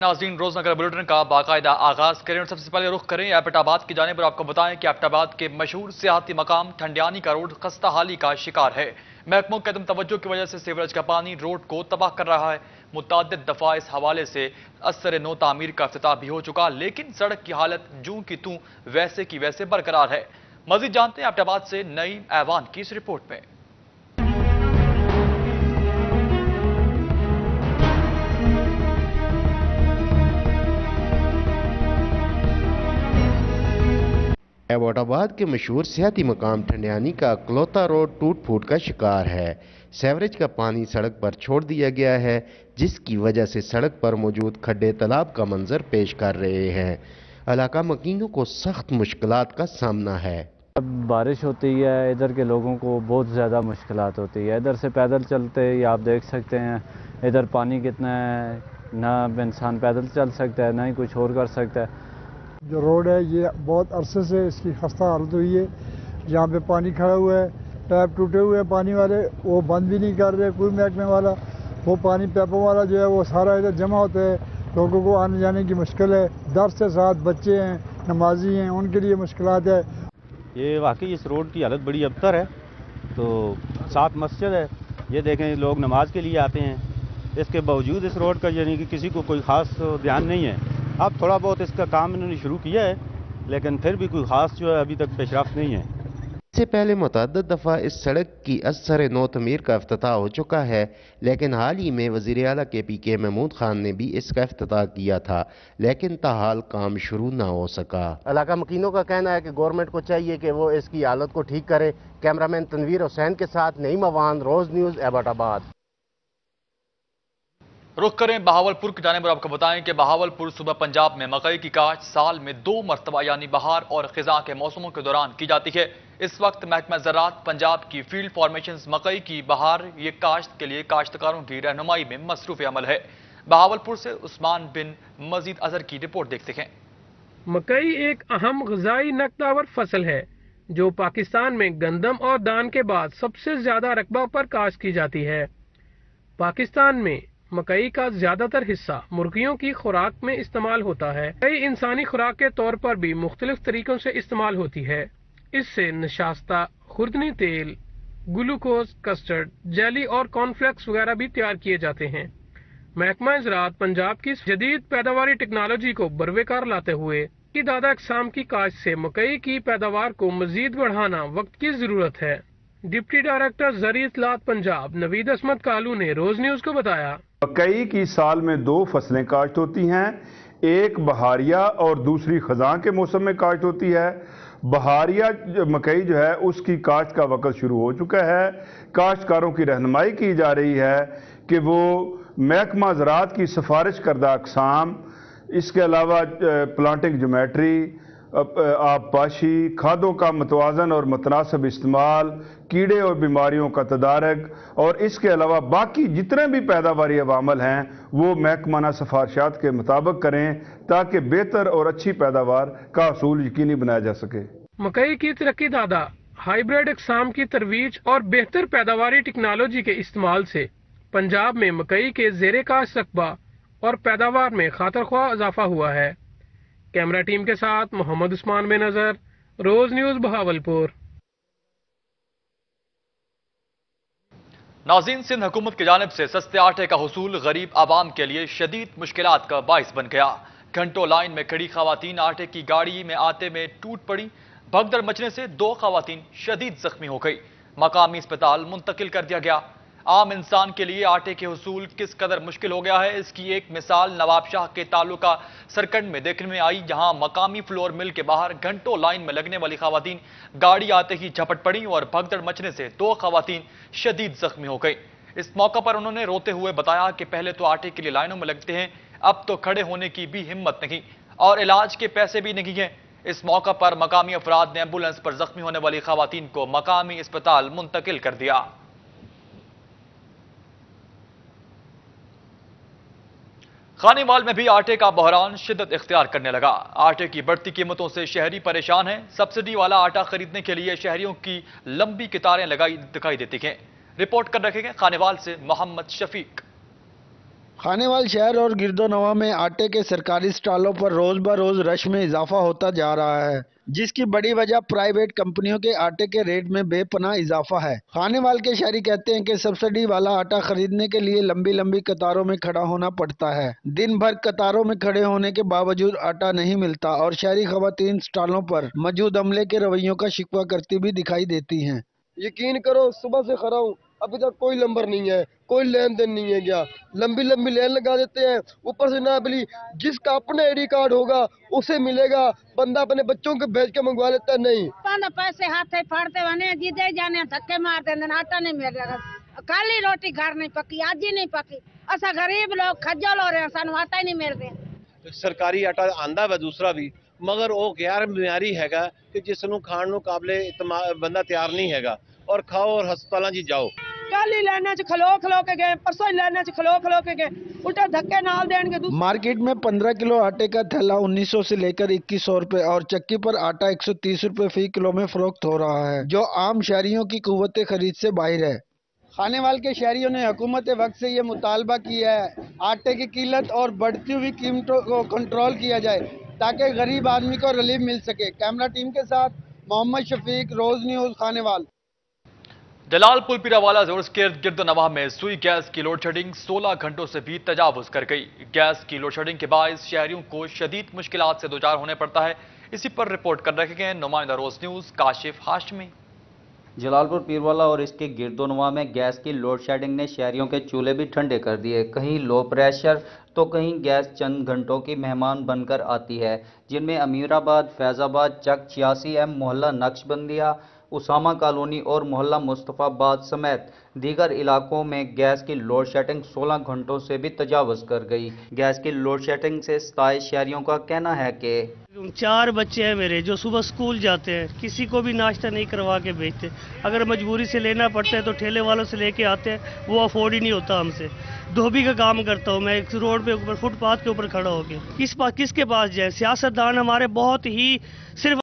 नाजीन रोजनगर bulletin का बाकायदा आगाज़ करें और सबसे पहले रुख करें एबटाबाद की जाने पर आपको बताएँ कि एबटाबाद के मशहूर सियाती मकाम ठंडियानी का रोड खस्ता हाली का शिकार है। महकमों के कदम तवज्जो की वजह से सीवरेज का पानी रोड को तबाह कर रहा है। मुतद दफ़ा इस हवाले से असर नो तामीर का अफ्ताह भी हो चुका, लेकिन सड़क की हालत जू की तू वैसे की वैसे बरकरार है। मजीद जानते हैं एबटाबाद से नई ऐवान की इस रिपोर्ट में। एबोटाबाद के मशहूर सियाती मकाम ठंडियानी का अकलौता रोड टूट फूट का शिकार है। सेवरेज का पानी सड़क पर छोड़ दिया गया है, जिसकी वजह से सड़क पर मौजूद खड्डे तालाब का मंजर पेश कर रहे हैं। इलाका मकीनों को सख्त मुश्किल का सामना है। अब बारिश होती है, इधर के लोगों को बहुत ज़्यादा मुश्किल होती है। इधर से पैदल चलते ही आप देख सकते हैं, इधर पानी कितना है ना इंसान पैदल चल सकता है, ना ही कुछ और कर सकता है। जो रोड है, ये बहुत अरसे से इसकी खस्ता हालत हुई है। यहाँ पे पानी खड़ा हुआ है पैप टूटे हुए हैं पानी वाले, वो बंद भी नहीं कर रहे, कोई महकमे वाला। वो पानी पैपों वाला जो है, वो सारा इधर जमा होता है। लोगों को आने जाने की मुश्किल है। दर से साथ बच्चे हैं, नमाजी हैं, उनके लिए मुश्किल है। ये वाकई इस रोड की हालत बड़ी अबतर है। तो साथ मस्जिद है। ये देखें, लोग नमाज़ के लिए आते हैं। इसके बावजूद इस रोड का यानी कि किसी को कोई ख़ास ध्यान नहीं है। अब थोड़ा बहुत इसका काम इन्होंने शुरू किया है लेकिन फिर भी कोई ख़ास जो है अभी तक पेशरफ नहीं है। इससे पहले मुतद दफ़ा इस सड़क की असर नो तमीर का अफ्ताह हो चुका है लेकिन हाल ही में वजी अला के पी के महमूद खान ने भी इसका अफ्ताह किया था लेकिन ताहाल काम शुरू ना हो सका। इलाका मकीनों का कहना है कि गवर्नमेंट को चाहिए कि वो इसकी हालत को ठीक करे। कैमरामैन तनवीर हुसैन के साथ नई मवान रोज़ न्यूज़ एबाटाबाद रुख करें बहावलपुर की जाने पर आपको बताएँ कि बहावलपुर सुबह पंजाब में मकई की काश्त साल में दो मरतबा, यानी बहार और खिजा के मौसमों के दौरान की जाती है। इस वक्त महकमा ज़रात पंजाब की फ़ील्ड फॉर्मेशन मकई की बहार, ये काश्त के लिए काश्तकारों की रहनुमाई में मसरूफ अमल है। बहावलपुर से उस्मान बिन मजीद अजहर की रिपोर्ट देखते हैं। मकई एक अहम गजाई नकदावर फ़सल है, जो पाकिस्तान में गंदम और दान के बाद सबसे ज़्यादा रकबा पर काश्त की जाती है। पाकिस्तान में मकई का ज़्यादातर हिस्सा मुर्गियों की खुराक में इस्तेमाल होता है। कई इंसानी खुराक के तौर पर भी मुख्तलिफ़ तरीकों से इस्तेमाल होती है। इससे नशास्ता, खुर्दनी तेल, ग्लूकोज, कस्टर्ड, जेली और कॉर्नफ्लेक्स वगैरह भी तैयार किए जाते हैं। महकमा ज़रात पंजाब की जदीद पैदावार टेक्नोलॉजी को बरवेकार लाते हुए की दादा अकसाम की काश से मकई की पैदावार को मजीद बढ़ाना वक्त की ज़रूरत है। डिप्टी डायरेक्टर जरी इतलात पंजाब नवीद असमत कालू ने रोज न्यूज़ को बताया। मकई की साल में दो फ़सलें काश्त होती हैं। एक बहारिया और दूसरी खजां के मौसम में काश्त होती है। बहारिया मकई जो है, उसकी काश्त का वक़्त शुरू हो चुका है। काश्तकारों की रहनमाई की जा रही है कि वो महकमा ज़रात की सिफारिश करदा अकसाम। इसके अलावा प्लांटिंग जोमेट्री आबपाशी खादों का मतवाजन और मुतनासब इस्तेमाल, कीड़े और बीमारियों का तदारक और इसके अलावा बाकी जितने भी पैदावारी अवामल हैं, वो महकमाना सफारशात के मुताबिक करें ताकि बेहतर और अच्छी पैदावार का असूल यकीनी बनाया जा सके। मकई की तरक्की दादा, हाइब्रिड इकसाम की तरवीज और बेहतर पैदावारी टेक्नोलॉजी के इस्तेमाल से पंजाब में मकई के जेर का सकबा और पैदावार में खातर ख्वाह इजाफा हुआ है। कैमरा टीम के साथ मोहम्मद उस्मान में नज़र, रोज न्यूज़ बहावलपुर। नाजीन सिंध हुकूमत की जानब से सस्ते आटे का हसूल गरीब आवाम के लिए शदीद मुश्किल का बायस बन गया। घंटों लाइन में खड़ी खातन आटे की गाड़ी में आते में टूट पड़ी। भगदड़ मचने से दो खातन शदीद जख्मी हो गई। मकामी अस्पताल मुंतकिल कर दिया गया। आम इंसान के लिए आटे के हसूल किस कदर मुश्किल हो गया है? इसकी एक मिसाल नवाब शाह के तालुका सरकंड में देखने में आई, जहाँ मकामी फ्लोर मिल के बाहर घंटों लाइन में लगने वाली खातन गाड़ी आते ही झपट पड़ी और भगदड़ मचने से दो खातन शदीद जख्मी हो गई। इस मौका पर उन्होंने रोते हुए बताया कि पहले तो आटे के लिए लाइनों में लगते हैं, अब तो खड़े होने की भी हिम्मत नहीं और इलाज के पैसे भी नहीं है। इस मौका पर मकामी अफराद ने एंबुलेंस पर जख्मी होने वाली खातन को मकामी अस्पताल मुंतकिल कर दिया। खानेवाल में भी आटे का बहरान शिदत इख्तियार करने लगा। आटे की बढ़ती कीमतों से शहरी परेशान हैं। सब्सिडी वाला आटा खरीदने के लिए शहरियों की लंबी कितारें लगाई दिखाई देती हैं। रिपोर्ट कर रखेंगे खानेवाल से मोहम्मद शफीक। खानेवाल शहर और गिरदोनवा में आटे के सरकारी स्टॉलों पर रोज ब रोज रश में इजाफा होता जा रहा है, जिसकी बड़ी वजह प्राइवेट कंपनियों के आटे के रेट में बेपना इजाफा है। खानेवाल के शहरी कहते हैं कि सब्सिडी वाला आटा खरीदने के लिए लंबी लंबी कतारों में खड़ा होना पड़ता है। दिन भर कतारों में खड़े होने के बावजूद आटा नहीं मिलता और शहरी खवतान स्टॉलों पर मौजूद अमले के रवैयों का शिकवा करती भी दिखाई देती है। यकीन करो, सुबह से खड़ा हूँ, अभी तक कोई नंबर नहीं है। कोई लेन देन नहीं है क्या लंबी लंबी लाइन लगा देते हैं ऊपर से ना बिली जिसका अपना आईडी कार्ड होगा उसे मिलेगा बंदा अपने बच्चों को भेज के मंगवा लेता है नहीं पंद पैसे हाथे फाड़ते बने जीते जाने धक्के मार देंगे आटा नहीं मिल रहा काली रोटी घर नहीं पकी आज ही नहीं पकी असा गरीब लोग खज्जल हो रहे हैं सानू आटा ही नहीं मिल रहा ਸਰਕਾਰੀ ਆਟਾ ਆਂਦਾ ਵਾ ਦੂਸਰਾ ਵੀ ਮਗਰ ਉਹ ਗੈਰ ਮਿਆਰੀ ਹੈਗਾ ਕਿ ਜਿਸ ਨੂੰ ਖਾਣ ਨੂੰ ਕਾਬਲੇ ਇਤਮਾ- ਬੰਦਾ ਤਿਆਰ ਨਹੀਂ ਹੈਗਾ ਔਰ ਖਾਓ ਔਰ ਹਸਪਤਾਲਾਂ 'ਚ ਜਾਓ काली लाइन च खलो खलो के गए परसों लाइन च खलो खलो के गए। उल्टे धक्के नाल देंगे मार्केट में 15 किलो आटे का थैला 1900 से लेकर 2100 रुपए और चक्की पर आटा 130 रुपए फ़ी किलो में फरोख्त हो रहा है जो आम शहरियों की कुत खरीद से बाहर है। खानेवाल के शहरियों ने हुकूमत वक्त से ये मुतालबा किया है आटे की किल्लत और बढ़ती हुई कीमतों को कंट्रोल किया जाए ताकि गरीब आदमी को रिलीफ मिल सके। कैमरा टीम के साथ मोहम्मद शफीक रोज न्यूज़ खानेवाल। जलालपुर पीरावाला जोर्स के गिरद नवाह में सुई गैस की लोड शेडिंग 16 घंटों से भी तजावुज कर गई। गैस की लोड शेडिंग के बायस शहरियों को शदीद मुश्किल से दो चार होने पड़ता है। इसी पर रिपोर्ट कर रखे गए नुमाइंदा रोज न्यूज़, काशिफ हाशमी। जलालपुर पीरवाला और इसके गिरदोनवा में गैस की लोड शेडिंग ने शहरियों के चूल्हे भी ठंडे कर दिए। कहीं लो प्रेशर तो कहीं गैस चंद घंटों की मेहमान बनकर आती है, जिनमें अमीराबाद, फैज़ाबाद, चक, छियासी एम, मोहल्ला नक्शबंदिया उसामा कॉलोनी और मोहल्ला मुस्तफ़ाबाद समेत दीगर इलाकों में गैस की लोड शेडिंग 16 घंटों से भी तजावज़ कर गई। गैस की लोड शेडिंग से सताए शहरियों का कहना है कि चार बच्चे हैं मेरे जो सुबह स्कूल जाते हैं, किसी को भी नाश्ता नहीं करवा के भेजते। अगर मजबूरी से लेना पड़ता है तो ठेले वालों से लेके आते हैं, वो अफोर्ड ही नहीं होता हमसे। धोबी का काम करता हूँ मैं एक रोड पे ऊपर, फुटपाथ के ऊपर खड़ा होकर किस पास किसके पास जाए? सियासतदान हमारे बहुत ही सिर्फ़